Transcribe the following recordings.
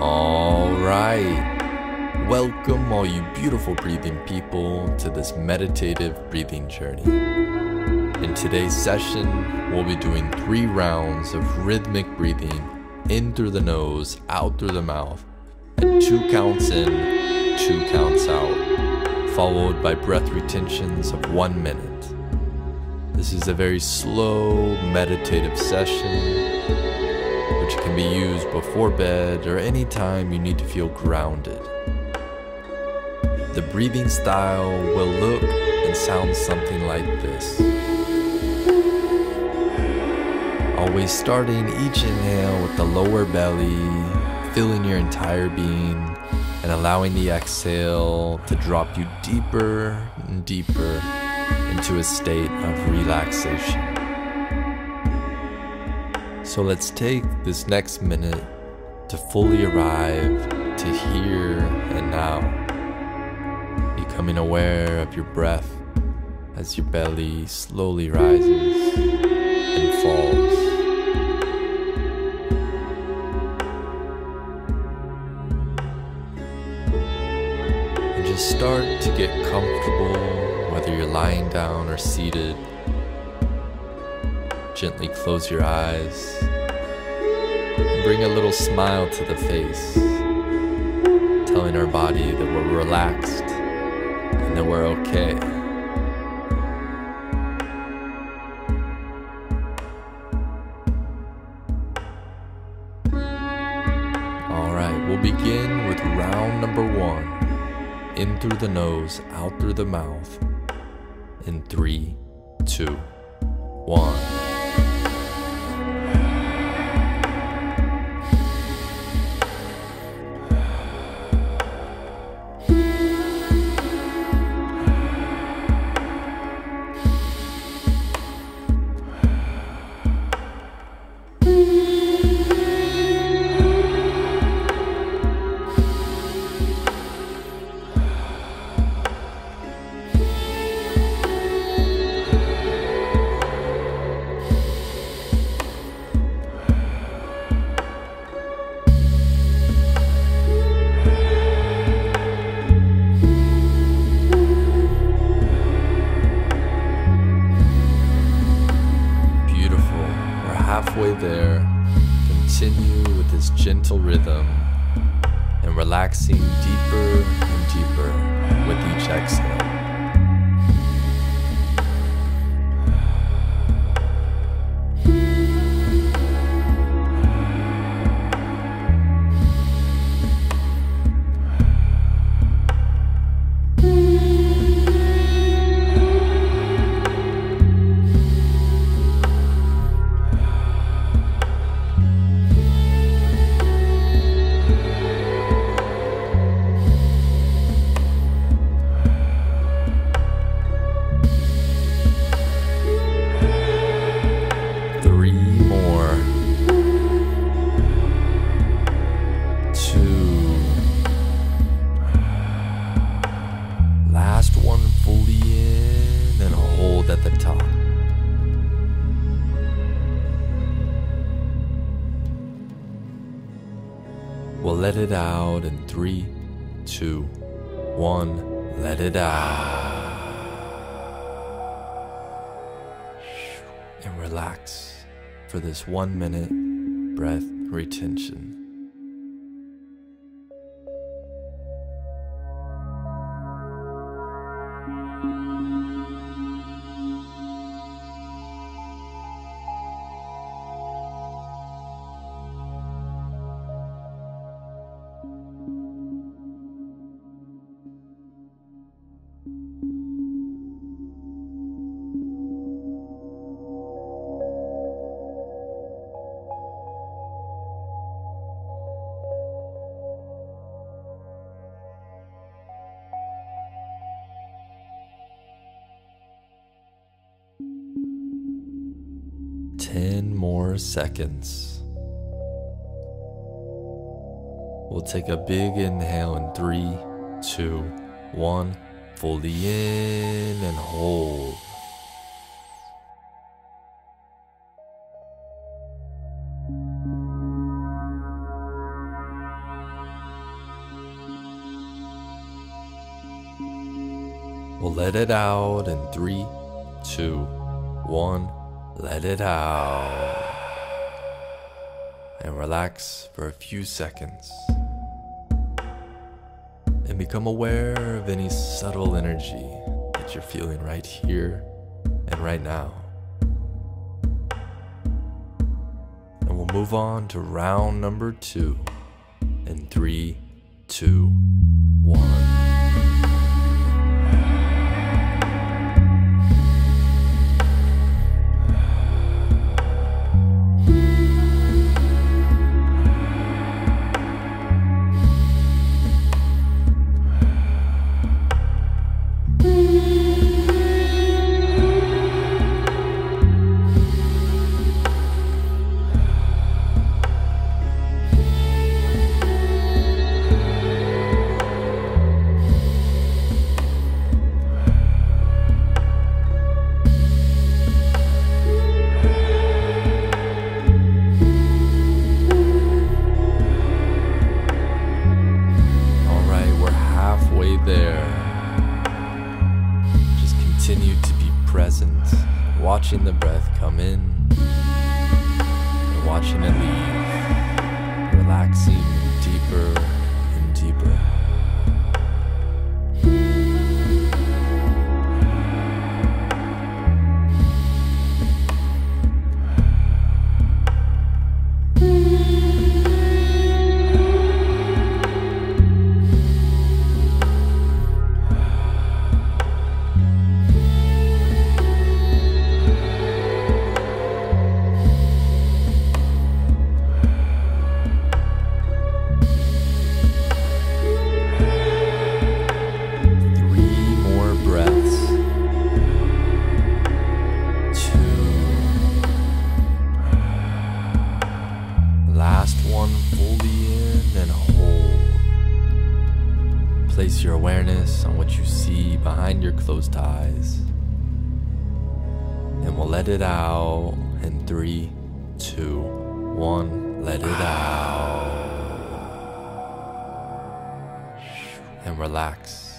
All right. Welcome, all you beautiful breathing people, to this meditative breathing journey. In today's session, we'll be doing three rounds of rhythmic breathing in through the nose, out through the mouth, two counts in, two counts out, followed by breath retentions of one minute. This is a very slow, meditative session which can be used before bed or any time you need to feel grounded. The breathing style will look and sound something like this. Always starting each inhale with the lower belly, filling your entire being, and allowing the exhale to drop you deeper and deeper into a state of relaxation. So let's take this next minute to fully arrive to here and now, becoming aware of your breath as your belly slowly rises and falls. And just start to get comfortable, whether you're lying down or seated. Gently close your eyes bring a little smile to the face, telling our body that we're relaxed and that we're okay. All right, we'll begin with round number one in through the nose, out through the mouth. In three, two, one. Halfway there. Continue with this gentle rhythm and relaxing deeper and deeper with each exhale. We'll let it out in three, two, one. Let it out. and relax for this one minute breath retention. seconds. We'll take a big inhale in three, two, one. Fully in and hold. We'll let it out in three, two, one. Let it out. And relax for a few seconds. And become aware of any subtle energy that you're feeling right here and right now. And we'll move on to round number two in three, two, one. Continue to be present, watching the breath come in and watching it leave, relaxing deeper let it out in three, two, one. Let it out. And relax.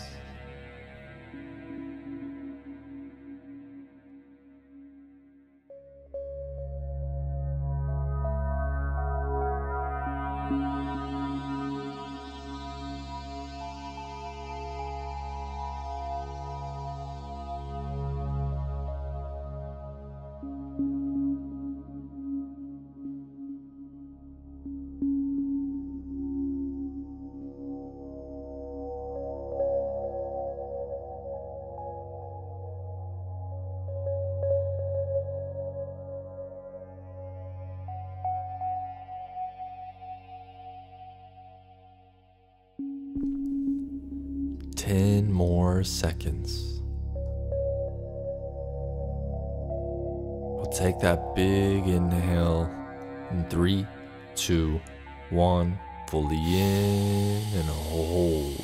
More seconds. We'll take that big inhale in three, two, one. Fully in and hold.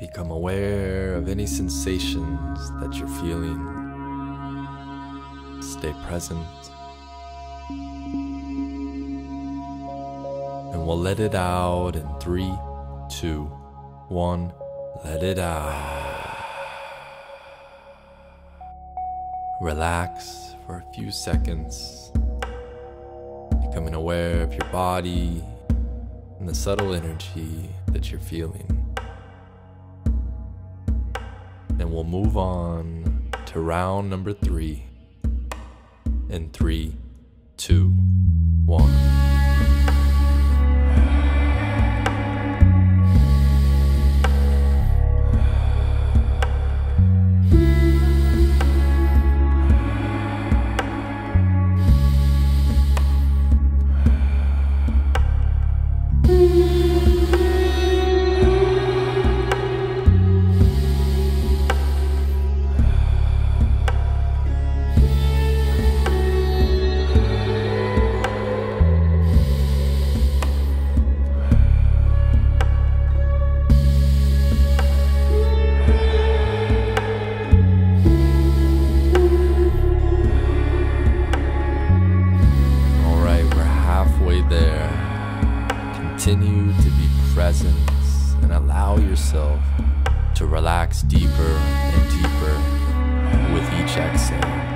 Become aware of any sensations that you're feeling. Stay present. And we'll let it out in three, two, one. Let it out. Relax for a few seconds, becoming aware of your body and the subtle energy that you're feeling. And we'll move on to round number three in three, two, one. Yourself to relax deeper and deeper with each exhale.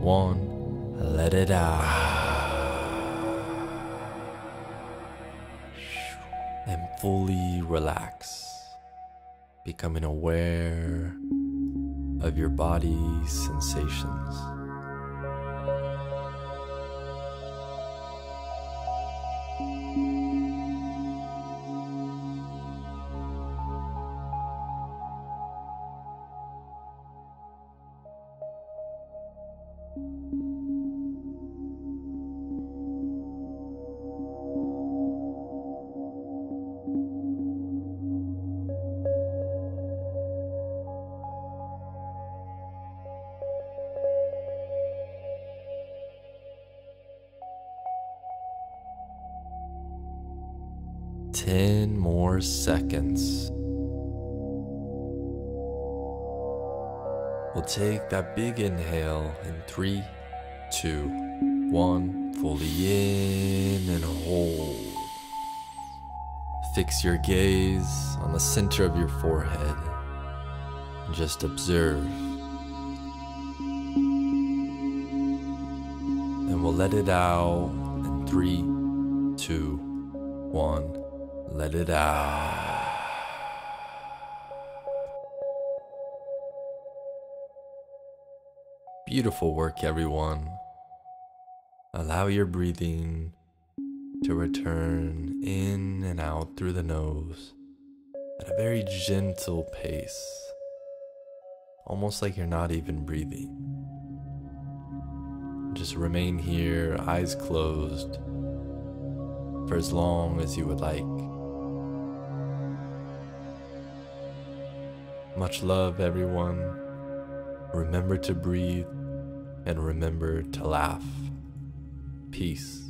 One. Let it out. and fully relax, becoming aware of your body's sensations. Ten more seconds. We'll take that big inhale in three, two, one. Fully in and hold. Fix your gaze on the center of your forehead. and Just observe. And we'll let it out in three, two, one. Let it out. Beautiful work, everyone. Allow your breathing to return in and out through the nose at a very gentle pace, almost like you're not even breathing. Just remain here, eyes closed, for as long as you would like. Much love, everyone. Remember to breathe and remember to laugh. Peace.